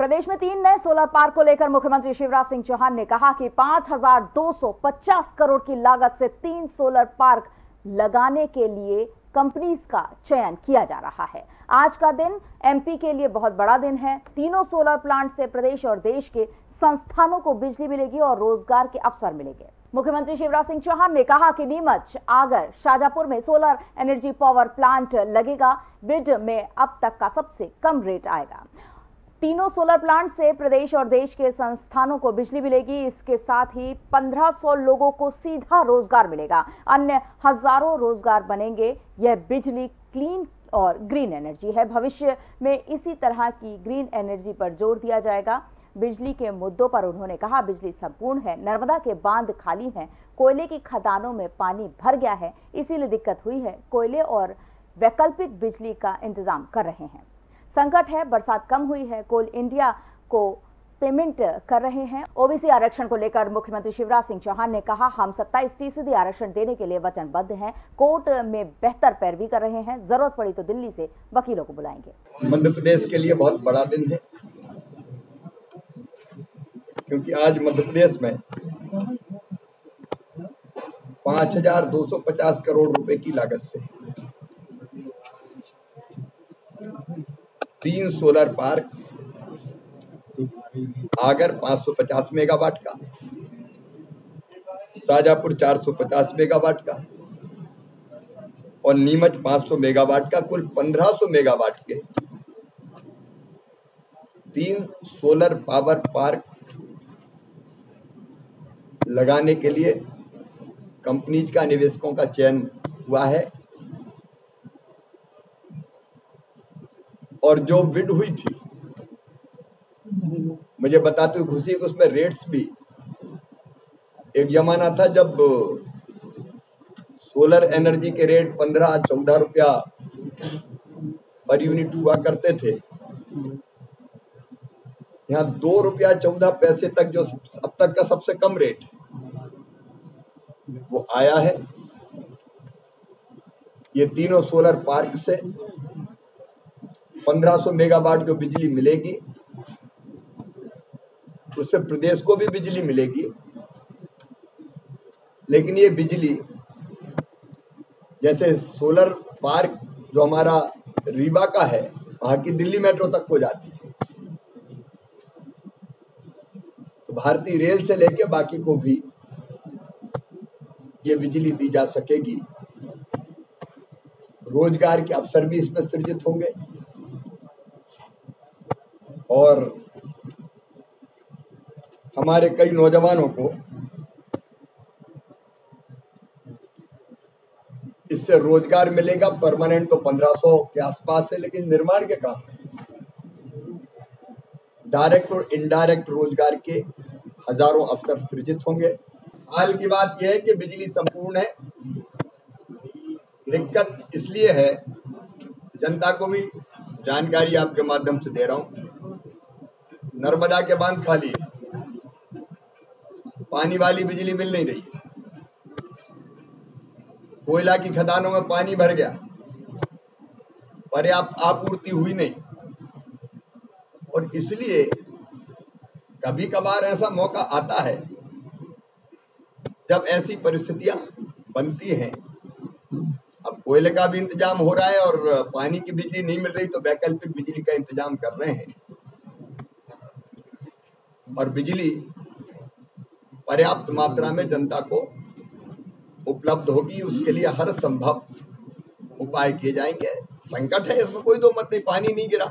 प्रदेश में तीन नए सोलर पार्क को लेकर मुख्यमंत्री शिवराज सिंह चौहान ने कहा कि 5,250 करोड़ की लागत से तीन सोलर पार्क लगाने के लिए कंपनीज़ का चयन किया जा रहा है। आज का दिन एमपी के लिए बहुत बड़ा दिन है। तीनों सोलर प्लांट से प्रदेश और देश के संस्थानों को बिजली मिलेगी और रोज़गार के अवसर मिलेंगे। मुख्यमंत्री शिवराज सिंह चौहान ने कहा कि नीमच आगर शाजापुर में सोलर एनर्जी पावर प्लांट लगेगा। बिड में अब तक का सबसे कम रेट आएगा। तीनों सोलर प्लांट से प्रदेश और देश के संस्थानों को बिजली मिलेगी। इसके साथ ही 1500 लोगों को सीधा रोज़गार मिलेगा। अन्य हज़ारों रोज़गार बनेंगे। यह बिजली क्लीन और ग्रीन एनर्जी है। भविष्य में इसी तरह की ग्रीन एनर्जी पर ज़ोर दिया जाएगा। बिजली के मुद्दों पर उन्होंने कहा, बिजली संपूर्ण है। नर्मदा के बाँध खाली हैं। कोयले की खदानों में पानी भर गया है। इसीलिए दिक्कत हुई है। कोयले और वैकल्पिक बिजली का इंतज़ाम कर रहे हैं। संकट है, बरसात कम हुई है, कोल इंडिया को पेमेंट कर रहे हैं। ओबीसी आरक्षण को लेकर मुख्यमंत्री शिवराज सिंह चौहान ने कहा, हम 27 फ़ीसदी आरक्षण देने के लिए वचनबद्ध हैं, कोर्ट में बेहतर पैरवी कर रहे हैं, ज़रूरत पड़ी तो दिल्ली से वकीलों को बुलाएँगे। मध्य प्रदेश के लिए बहुत बड़ा दिन है, क्योंकि आज मध्य प्रदेश में पाँच हज़ार दो सौ पचास करोड़ रुपए की लागत से तीन सोलर पार्क, आगर 550 मेगावाट का शाजापुर 450 मेगावाट का, और नीमच 500 मेगावाट का, कुल 1500 मेगावाट के। तीन सोलर पावर पार्क लगाने के लिए कंपनीज़ का निवेशकों का चयन हुआ है। और जो बिड हुई थी। मुझे बताते हुए खुशी उसमें रेट्स भी। एक जमाना था जब सोलर एनर्जी के रेट पंद्रह, चौदह रुपया पर यूनिट हुआ करते थे। यहाँ दो रुपया चौदह पैसे तक जो अब तक का सबसे कम रेट वो आया है। ये तीनों सोलर पार्क से 1500 मेगावाट जो बिजली मिलेगी, उससे प्रदेश को भी बिजली मिलेगी। लेकिन ये बिजली, जैसे सोलर पार्क जो हमारा रीवा का है, वहाँ की दिल्ली मेट्रो तक हो जाती है। तो भारतीय रेल से लेके बाकी को भी ये बिजली दी जा सकेगी। रोज़गार के अवसर भी इसमें सृजित होंगे। और हमारे कई नौजवानों को इससे रोज़गार मिलेगा परमानेंट तो 1500 के आसपास है, लेकिन निर्माण के काम डायरेक्ट और इनडायरेक्ट रोज़गार के हज़ारों अवसर सृजित होंगे। हाल की बात यह है कि बिजली संपूर्ण है। दिक्कत इसलिए है, जनता को भी जानकारी आपके माध्यम से दे रहा हूँ। नर्मदा के बाँध खाली पानी वाली बिजली मिल नहीं रही। कोयला की खदानों में पानी भर गया। पर्याप्त आपूर्ति हुई नहीं। और इसलिए कभी कभार ऐसा मौका आता है, जब ऐसी परिस्थितियाँ बनती हैं। अब कोयले का भी इंतज़ाम हो रहा है और पानी की बिजली नहीं मिल रही तो वैकल्पिक बिजली का इंतज़ाम कर रहे हैं। और बिजली पर्याप्त मात्रा में जनता को उपलब्ध होगी, उसके लिए हर संभव उपाय किए जाएँगे। संकट है, इसमें कोई दो मत नहीं, पानी नहीं गिरा।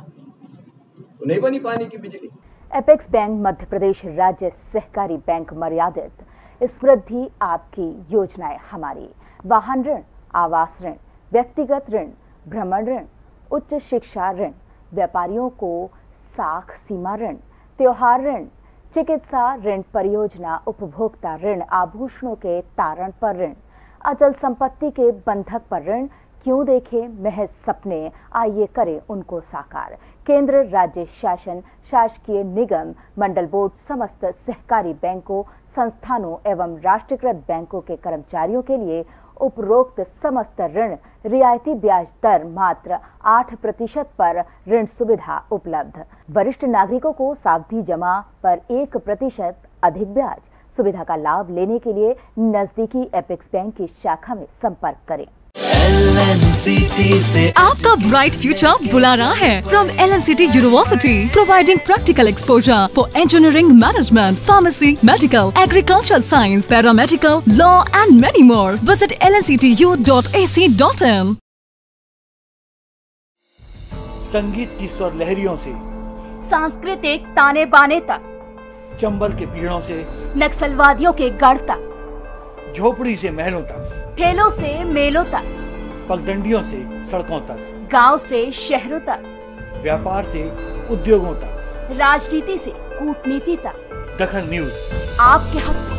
तो नहीं बनी पानी की बिजली। एपेक्स बैंक, मध्य प्रदेश राज्य सहकारी बैंक मर्यादित। समृद्धि आपकी योजनाएँ हमारी। वाहन ऋण, आवास ऋण, व्यक्तिगत ऋण, भ्रमण ऋण, उच्च शिक्षा ऋण, व्यापारियों को साख सीमा ऋण, त्योहार ऋण चिकित्सा ऋण परियोजना उपभोक्ता ऋण आभूषणों के तारण पर ऋण। अचल संपत्ति के बंधक पर ऋण। क्यों देखें महज सपने? आइए करें उनको साकार। केंद्र, राज्य शासन, शासकीय निगम, मंडल बोर्ड, समस्त सहकारी बैंकों, संस्थानों एवं राष्ट्रीयकृत बैंकों के कर्मचारियों के लिए उपरोक्त समस्त ऋण रियायती ब्याज दर मात्र 8 प्रतिशत पर ऋण सुविधा उपलब्ध। वरिष्ठ नागरिकों को सावधि जमा पर एक प्रतिशत अधिक ब्याज। सुविधा का लाभ लेने के लिए नजदीकी एपेक्स बैंक की शाखा में संपर्क करें। से आपका ब्राइट फ्यूचर बुला रहा है। From L N C T university providing practical exposure for engineering management pharmacy medical agriculture science paramedical law and many more visit L N C T U dot A C dot in संगीत की स्वर लहरियों से सांस्कृतिक ताने बाने तक चंबल के पीड़ों से नक्सलवादियों के गढ़ तक झोपड़ी से महलों तक। ठेलों से मेलों तक। पगडंडियों से सड़कों तक। गाँव से शहरों तक। व्यापार से उद्योगों तक। राजनीति से कूटनीति तक। दखन न्यूज़। आपके हक।